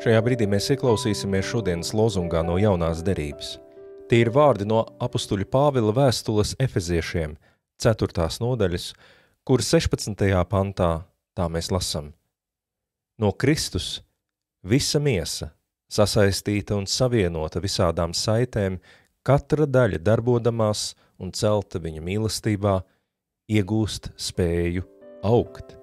Šajā brīdī mēs ieklausīsimies šodienas lozungā no jaunās derības. Tie ir vārdi no apustuļa Pāvila vēstules efeziešiem, 4. nodaļas, kur 16. pantā tā mēs lasam. No Kristus visa miesa, sasaistīta un savienota visādām saitēm, katra daļa darbodamās un celta viņa mīlestībā, iegūst spēju augt.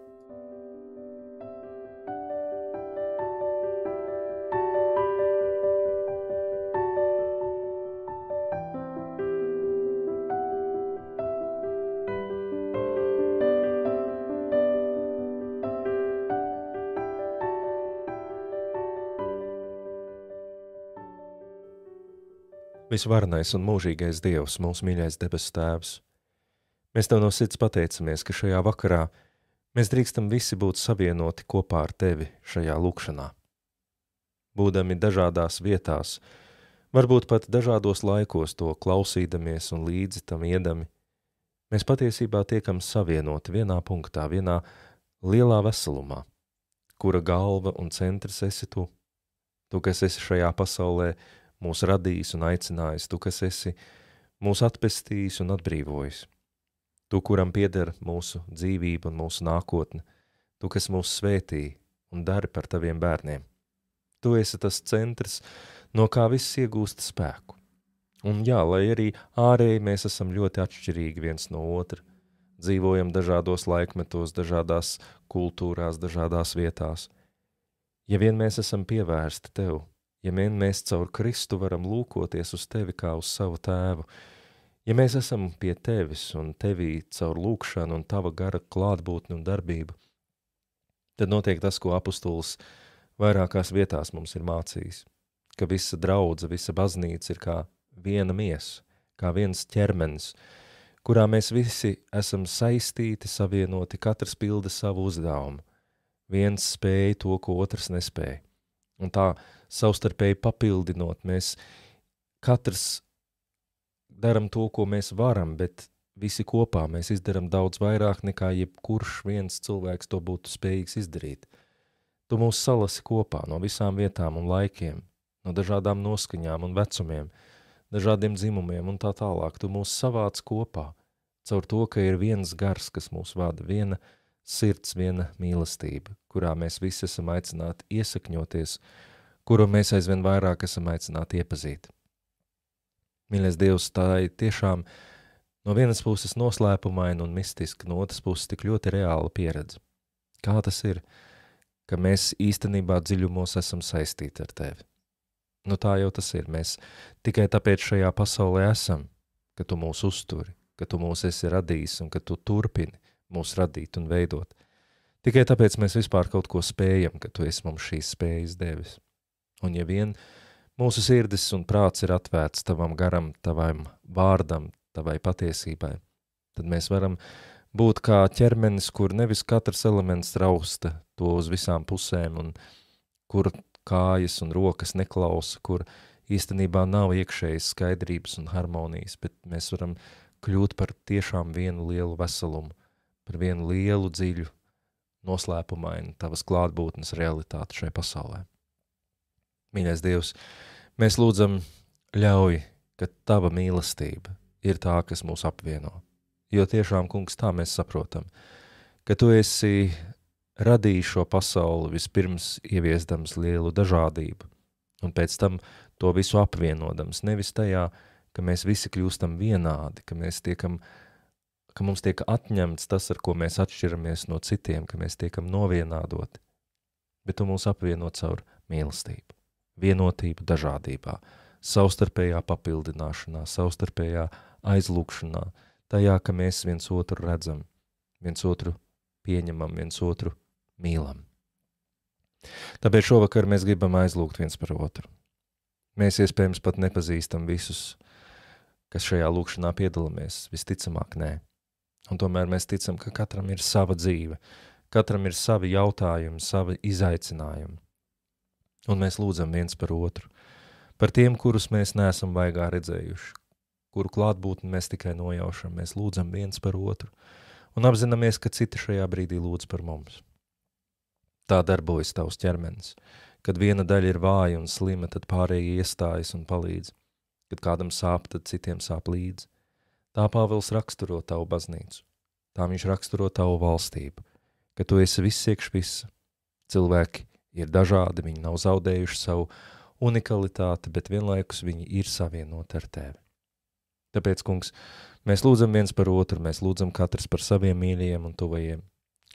Visvarenais un mūžīgais Dievs, mūsu mīļais debesu Tēvs, mēs Tev no sirds pateicamies, ka šajā vakarā mēs drīkstam visi būt savienoti kopā ar Tevi šajā lūkšanā. Būdami dažādās vietās, varbūt pat dažādos laikos to klausīdamies un līdzi tam iedami, mēs patiesībā tiekam savienoti vienā punktā, vienā lielā veselumā, kura galva un centrs esi Tu, Tu, kas esi šajā pasaulē, mūs radījis un aicinājis, tu, kas esi mūs atpestījis un atbrīvojis. Tu, kuram pieder mūsu dzīvība un mūsu nākotne, tu, kas mūs svētī un dari par taviem bērniem. Tu esi tas centrs, no kā viss iegūst spēku. Un jā, lai arī ārēji mēs esam ļoti atšķirīgi viens no otra, dzīvojam dažādos laikmetos, dažādās kultūrās, dažādās vietās. Ja vien mēs esam pievērsti tev, ja vien mēs caur Kristu varam lūkoties uz tevi kā uz savu tēvu, ja mēs esam pie tevis un tevī caur lūkšanu un tava gara klātbūtni un darbību, tad notiek tas, ko apustulis vairākās vietās mums ir mācījis, ka visa draudze, visa baznīca ir kā viena miesa, kā viens ķermenis, kurā mēs visi esam saistīti, savienoti, katrs pilda savu uzdevumu. Viens spēja to, ko otrs nespēja. Un tā savstarpēji papildinot, mēs katrs darām to, ko mēs varam, bet visi kopā mēs izdarām daudz vairāk nekā jebkurš viens cilvēks to būtu spējīgs izdarīt. Tu mūs salasi kopā no visām vietām un laikiem, no dažādām noskaņām un vecumiem, dažādiem dzimumiem un tā tālāk. Tu mūs savāc kopā caur to, ka ir viens gars, kas mūs vada, viena sirds, viena mīlestība, kurā mēs visi esam aicināti iesakņoties, kuru mēs aizvien vairāk esam aicināti iepazīt. Mīļais Dievs, tā ir tiešām no vienas puses noslēpumaina un mistiska, no otras puses tik ļoti reāla pieredze. Kā tas ir, ka mēs īstenībā dziļumos esam saistīti ar Tevi? Nu tā jau tas ir, mēs tikai tāpēc šajā pasaulē esam, ka Tu mūs uzturi, ka Tu mūs esi radījis un ka Tu turpini mūs radīt un veidot. Tikai tāpēc mēs vispār kaut ko spējam, ka tu esi mums šīs spējas devis. Un ja vien mūsu sirdis un prāts ir atvērts tavam garam, tavam vārdam, tavai patiesībai, tad mēs varam būt kā ķermenis, kur nevis katrs elements rausta to uz visām pusēm un kur kājas un rokas neklausa, kur īstenībā nav iekšējas skaidrības un harmonijas, bet mēs varam kļūt par tiešām vienu lielu veselumu par vienu lielu, dziļu, noslēpumainu tavas klātbūtnes realitāti šai pasaulē. Mīļais Dievs, mēs lūdzam ļauj, ka tava mīlestība ir tā, kas mūs apvieno. Jo tiešām, kungs, tā mēs saprotam, ka tu esi radījis šo pasauli vispirms ieviesdams lielu dažādību, un pēc tam to visu apvienodams, nevis tajā, ka mēs visi kļūstam vienādi, ka mēs tiekam uh, ka mums tiek atņemts tas, ar ko mēs atšķiramies no citiem, ka mēs tiekam novienādoti, bet tu mūs apvieno caur mīlestību, vienotību dažādībā, savstarpējā papildināšanā, savstarpējā aizlūkšanā, tajā, ka mēs viens otru redzam, viens otru pieņemam, viens otru mīlam. Tāpēc šovakar mēs gribam aizlūgt viens par otru. Mēs iespējams pat nepazīstam visus, kas šajā lūkšanā piedalāmies, visticamāk nē. Un tomēr mēs ticam, ka katram ir sava dzīve, katram ir savi jautājumi, savi izaicinājumi. Un mēs lūdzam viens par otru, par tiem, kurus mēs neesam vaigā redzējuši, kuru klātbūtni mēs tikai nojaušam, mēs lūdzam viens par otru un apzināmies, ka citi šajā brīdī lūdz par mums. Tā darbojas tavs ķermenis, Kad viena daļa ir vāja un slima, tad pārējie iestājas un palīdz. Kad kādam sāp, tad citiem sāp līdzi. Tā Pāvils raksturo tavu baznīcu. Tā viņš raksturo tavu valstību, ka tu esi viss iekš visa. Cilvēki ir dažādi, viņi nav zaudējuši savu unikalitāti, bet vienlaikus viņi ir savienoti ar tevi. Tāpēc, kungs, mēs lūdzam viens par otru, mēs lūdzam katrs par saviem mīļajiem un tuvajiem.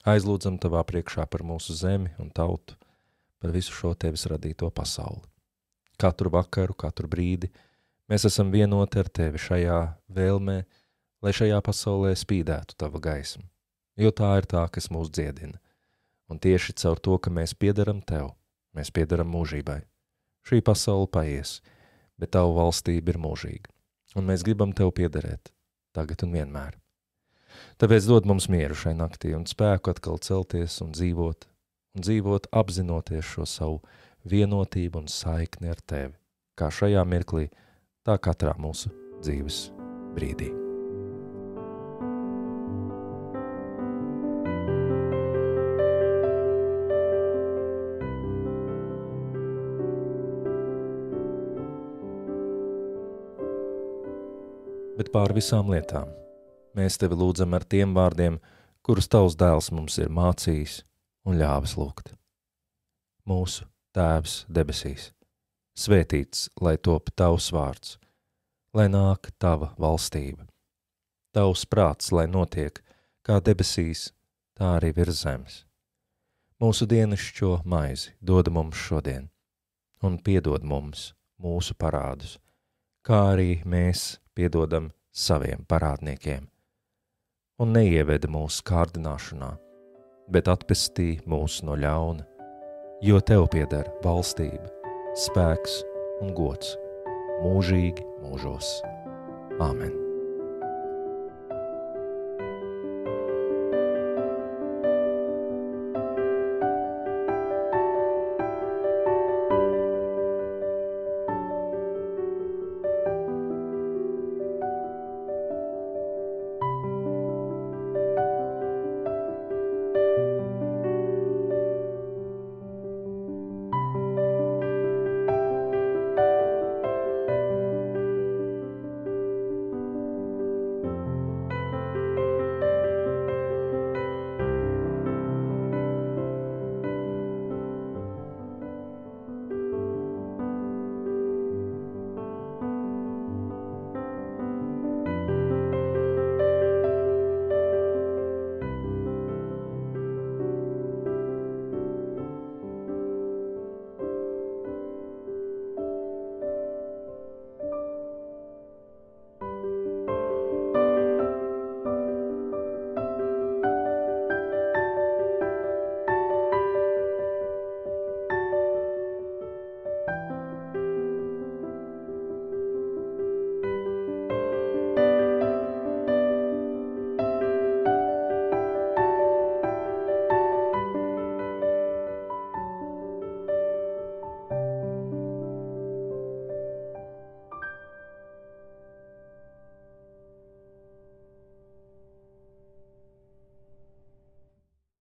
Aizlūdzam tavā priekšā par mūsu zemi un tautu, par visu šo tevis radīto pasauli. Katru vakaru, katru brīdi mēs esam vienoti ar tevi šajā vēlmē, lai šajā pasaulē spīdētu tava gaisma, jo tā ir tā, kas mūs dziedina. Un tieši caur to, ka mēs piedaram tev, mēs piedaram mūžībai. Šī pasaule paies, bet tavu valstība ir mūžīga un mēs gribam Tev piederēt, tagad un vienmēr. Tāpēc dod mums mieru šai naktī un spēku atkal celties un dzīvot, un dzīvot apzinoties šo savu vienotību un saikni ar Tevi, kā šajā mirklī, tā katrā mūsu dzīves brīdī. bet pār visām lietām. Mēs tevi lūdzam ar tiem vārdiem, kurus tavs dēls mums ir mācījis un ļāvis lūgt. Mūsu Tēvs debesīs, svētīts, lai top tavs vārds, lai nāk tava valstība. Tavs prāts, lai notiek kā debesīs, tā arī virs zemes. Mūsu dienascho maizi dod mums šodien, un piedod mums mūsu parādus, kā arī mēs piedodam saviem parādniekiem, un neieveda mūsu kārdināšanā, bet atpestī mūs no ļauna, jo Tev pieder valstība, spēks un gods mūžīgi mūžos. Āmen!